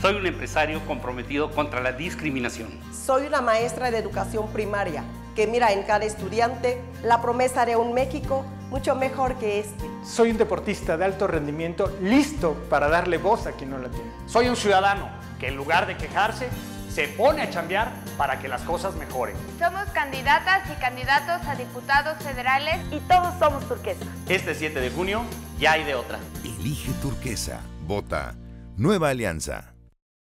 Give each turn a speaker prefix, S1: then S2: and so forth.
S1: Soy un empresario comprometido contra la discriminación.
S2: Soy una maestra de educación primaria que mira en cada estudiante la promesa de un México mucho mejor que este.
S3: Soy un deportista de alto rendimiento listo para darle voz a quien no la tiene.
S4: Soy un ciudadano que en lugar de quejarse, se pone a chambear para que las cosas mejoren.
S5: Somos candidatas y candidatos a diputados federales
S2: y todos somos turquesa.
S4: Este 7 de junio ya hay de otra.
S6: Elige turquesa. Vota. Nueva Alianza.